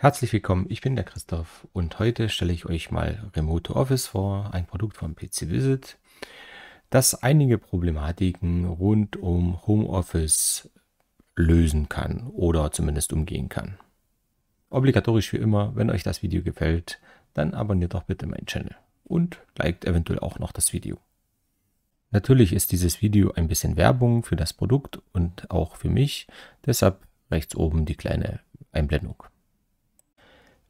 Herzlich willkommen, ich bin der Christoph und heute stelle ich euch mal Remote Office vor, ein Produkt von PC Visit, das einige Problematiken rund um Homeoffice lösen kann oder zumindest umgehen kann. Obligatorisch wie immer, wenn euch das Video gefällt, dann abonniert doch bitte meinen Channel und liked eventuell auch noch das Video. Natürlich ist dieses Video ein bisschen Werbung für das Produkt und auch für mich, deshalb rechts oben die kleine Einblendung.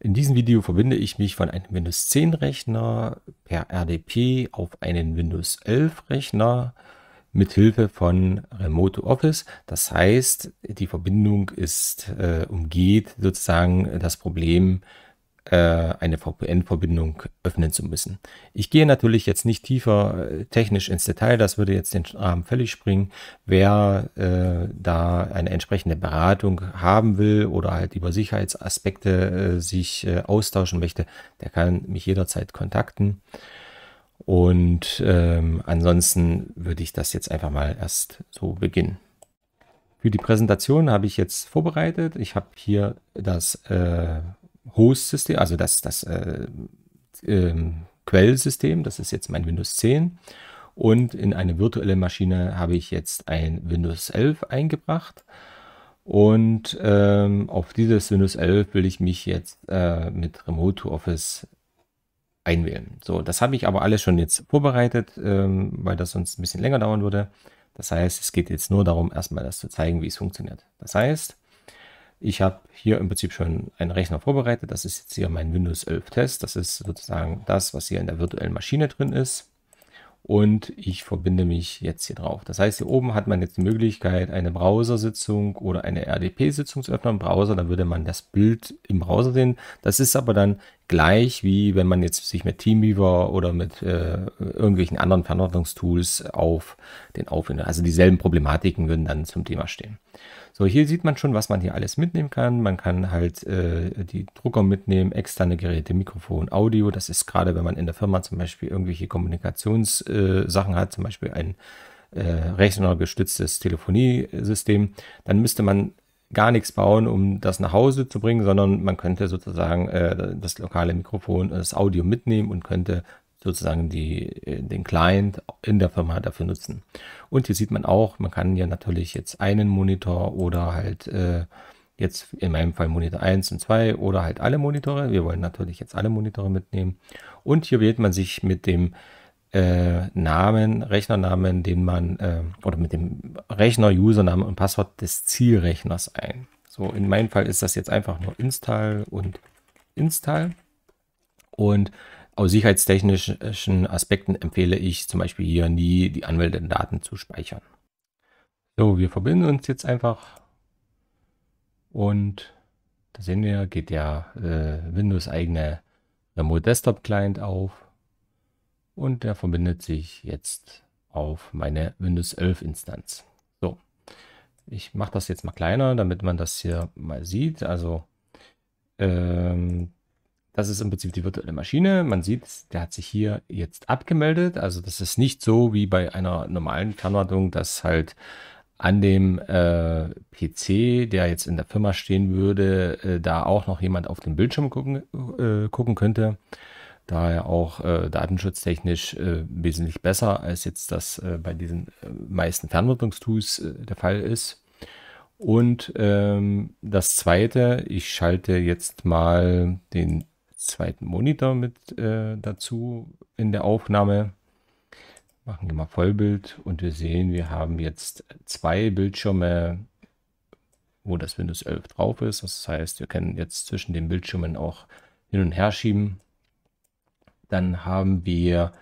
In diesem Video verbinde ich mich von einem Windows 10 Rechner per RDP auf einen Windows 11 Rechner mit Hilfe von Remote Office. Das heißt, die Verbindung ist äh, umgeht sozusagen das Problem eine VPN-Verbindung öffnen zu müssen. Ich gehe natürlich jetzt nicht tiefer äh, technisch ins Detail, das würde jetzt den Rahmen völlig springen. Wer äh, da eine entsprechende Beratung haben will oder halt über Sicherheitsaspekte äh, sich äh, austauschen möchte, der kann mich jederzeit kontakten. Und ähm, ansonsten würde ich das jetzt einfach mal erst so beginnen. Für die Präsentation habe ich jetzt vorbereitet. Ich habe hier das äh, Host-System, also das, das äh, äh, Quellsystem, das ist jetzt mein Windows 10. Und in eine virtuelle Maschine habe ich jetzt ein Windows 11 eingebracht. Und ähm, auf dieses Windows 11 will ich mich jetzt äh, mit Remote to Office einwählen. So, das habe ich aber alles schon jetzt vorbereitet, ähm, weil das sonst ein bisschen länger dauern würde. Das heißt, es geht jetzt nur darum, erstmal das zu zeigen, wie es funktioniert. Das heißt, ich habe hier im Prinzip schon einen Rechner vorbereitet. Das ist jetzt hier mein Windows 11 Test. Das ist sozusagen das, was hier in der virtuellen Maschine drin ist. Und ich verbinde mich jetzt hier drauf. Das heißt, hier oben hat man jetzt die Möglichkeit, eine Browser-Sitzung oder eine RDP-Sitzung zu öffnen. Im Browser, dann würde man das Bild im Browser sehen. Das ist aber dann gleich wie wenn man jetzt sich mit Teamweaver oder mit äh, irgendwelchen anderen Fernwartungstools auf den Aufwender. Also dieselben Problematiken würden dann zum Thema stehen. So, hier sieht man schon, was man hier alles mitnehmen kann. Man kann halt äh, die Drucker mitnehmen, externe Geräte, Mikrofon, Audio. Das ist gerade, wenn man in der Firma zum Beispiel irgendwelche Kommunikationssachen äh, hat, zum Beispiel ein äh, rechnergestütztes Telefoniesystem, dann müsste man gar nichts bauen, um das nach Hause zu bringen, sondern man könnte sozusagen äh, das lokale Mikrofon, das Audio mitnehmen und könnte sozusagen die, äh, den Client in der Firma dafür nutzen. Und hier sieht man auch, man kann ja natürlich jetzt einen Monitor oder halt äh, jetzt in meinem Fall Monitor 1 und 2 oder halt alle Monitore. Wir wollen natürlich jetzt alle Monitore mitnehmen. Und hier wählt man sich mit dem äh, Namen, Rechnernamen, den man äh, oder mit dem Rechner, Username und Passwort des Zielrechners ein. So, in meinem Fall ist das jetzt einfach nur Install und Install. Und aus sicherheitstechnischen Aspekten empfehle ich zum Beispiel hier nie die Anmeldedaten zu speichern. So, wir verbinden uns jetzt einfach und da sehen wir, geht der äh, Windows eigene Remote Desktop Client auf und der verbindet sich jetzt auf meine Windows 11 Instanz. So, ich mache das jetzt mal kleiner, damit man das hier mal sieht. Also ähm, das ist im Prinzip die virtuelle Maschine. Man sieht, der hat sich hier jetzt abgemeldet. Also das ist nicht so wie bei einer normalen Fernwartung, dass halt an dem äh, PC, der jetzt in der Firma stehen würde, äh, da auch noch jemand auf den Bildschirm gucken, äh, gucken könnte. Daher auch äh, datenschutztechnisch äh, wesentlich besser, als jetzt das äh, bei diesen meisten Fernwartungstools der Fall ist. Und ähm, das zweite, ich schalte jetzt mal den zweiten Monitor mit äh, dazu in der Aufnahme. Machen wir mal Vollbild und wir sehen, wir haben jetzt zwei Bildschirme, wo das Windows 11 drauf ist. Das heißt, wir können jetzt zwischen den Bildschirmen auch hin und her schieben. Dann haben wir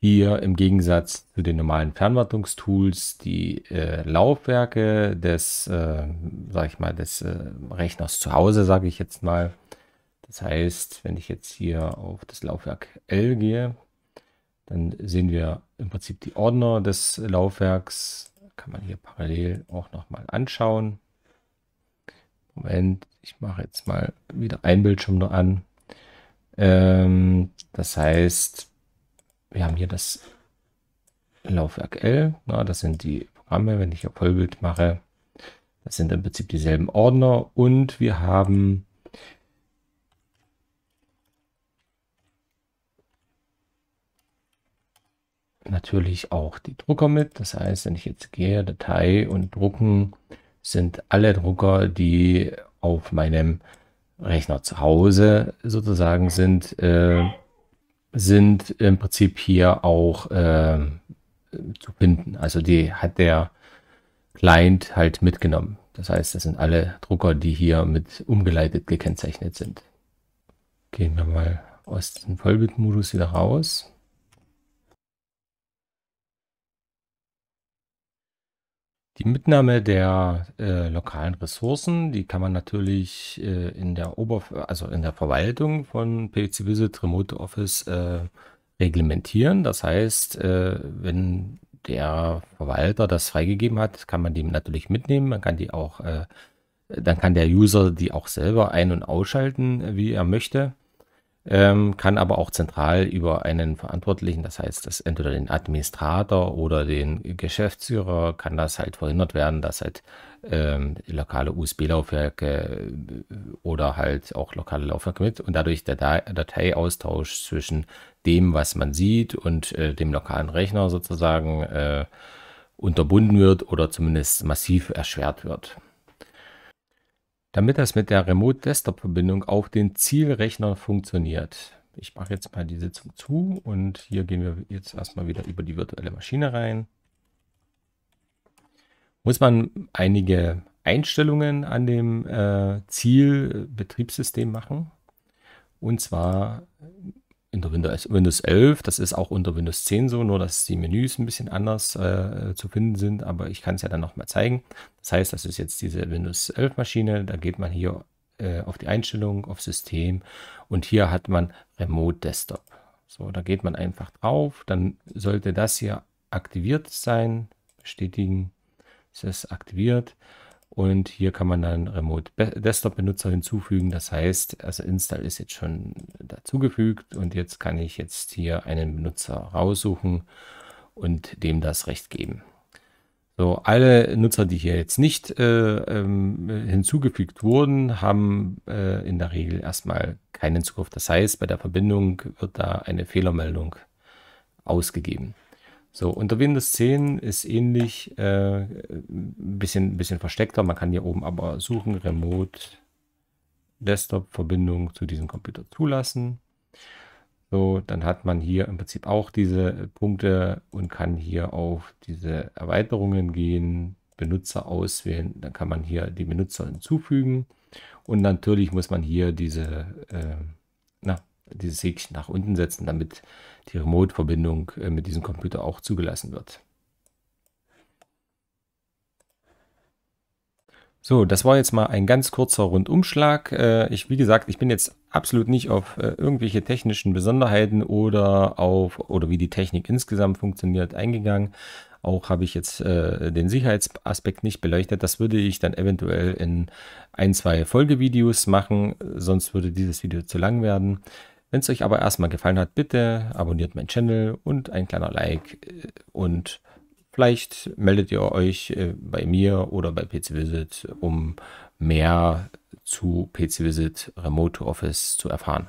hier im Gegensatz zu den normalen Fernwartungstools die äh, Laufwerke des, äh, ich mal, des äh, Rechners zu Hause, sage ich jetzt mal. Das heißt, wenn ich jetzt hier auf das Laufwerk L gehe, dann sehen wir im Prinzip die Ordner des Laufwerks. Kann man hier parallel auch nochmal anschauen. Moment, ich mache jetzt mal wieder ein Bildschirm nur an. Ähm, das heißt, wir haben hier das Laufwerk L. Na, das sind die Programme, wenn ich hier Vollbild mache. Das sind im Prinzip dieselben Ordner und wir haben natürlich auch die Drucker mit. Das heißt, wenn ich jetzt gehe, Datei und Drucken, sind alle Drucker, die auf meinem Rechner zu Hause sozusagen sind, äh, sind im Prinzip hier auch äh, zu finden. Also die hat der Client halt mitgenommen. Das heißt, das sind alle Drucker, die hier mit umgeleitet gekennzeichnet sind. Gehen wir mal aus dem Vollbildmodus wieder raus. Die Mitnahme der äh, lokalen Ressourcen, die kann man natürlich äh, in der Oberf also in der Verwaltung von PwC Visit Remote Office äh, reglementieren. Das heißt, äh, wenn der Verwalter das freigegeben hat, kann man die natürlich mitnehmen. Man kann die auch, äh, dann kann der User die auch selber ein- und ausschalten, wie er möchte ähm, kann aber auch zentral über einen Verantwortlichen, das heißt, dass entweder den Administrator oder den Geschäftsführer, kann das halt verhindert werden, dass halt ähm, lokale USB-Laufwerke äh, oder halt auch lokale Laufwerke mit und dadurch der Dateiaustausch zwischen dem, was man sieht und äh, dem lokalen Rechner sozusagen äh, unterbunden wird oder zumindest massiv erschwert wird. Damit das mit der Remote-Desktop-Verbindung auf den Zielrechner funktioniert. Ich mache jetzt mal die Sitzung zu und hier gehen wir jetzt erstmal wieder über die virtuelle Maschine rein. Muss man einige Einstellungen an dem äh, Zielbetriebssystem machen. Und zwar unter Windows, Windows 11. Das ist auch unter Windows 10 so, nur dass die Menüs ein bisschen anders äh, zu finden sind. Aber ich kann es ja dann nochmal zeigen. Das heißt, das ist jetzt diese Windows 11 Maschine. Da geht man hier äh, auf die Einstellung, auf System und hier hat man Remote Desktop. So, da geht man einfach drauf. Dann sollte das hier aktiviert sein. Bestätigen, ist es aktiviert. Und hier kann man dann Remote Desktop Benutzer hinzufügen. Das heißt, also Install ist jetzt schon dazugefügt und jetzt kann ich jetzt hier einen Benutzer raussuchen und dem das Recht geben. So, alle Nutzer, die hier jetzt nicht äh, ähm, hinzugefügt wurden, haben äh, in der Regel erstmal keinen Zugriff. Das heißt, bei der Verbindung wird da eine Fehlermeldung ausgegeben. So, unter Windows 10 ist ähnlich, äh, ein bisschen, bisschen versteckter. Man kann hier oben aber suchen, Remote Desktop-Verbindung zu diesem Computer zulassen. So, dann hat man hier im Prinzip auch diese Punkte und kann hier auf diese Erweiterungen gehen, Benutzer auswählen. Dann kann man hier die Benutzer hinzufügen. Und natürlich muss man hier diese, äh, na, dieses Häkchen nach unten setzen, damit die Remote-Verbindung äh, mit diesem Computer auch zugelassen wird. So, das war jetzt mal ein ganz kurzer Rundumschlag. Äh, ich, wie gesagt, ich bin jetzt absolut nicht auf äh, irgendwelche technischen Besonderheiten oder auf oder wie die Technik insgesamt funktioniert eingegangen. Auch habe ich jetzt den Sicherheitsaspekt nicht beleuchtet. Das würde ich dann eventuell in ein, zwei Folgevideos machen, sonst würde dieses Video zu lang werden. Wenn es euch aber erstmal gefallen hat, bitte abonniert meinen Channel und ein kleiner Like und vielleicht meldet ihr euch äh, bei mir oder bei PC Visit, um mehr zu PC Visit Remote Office zu erfahren.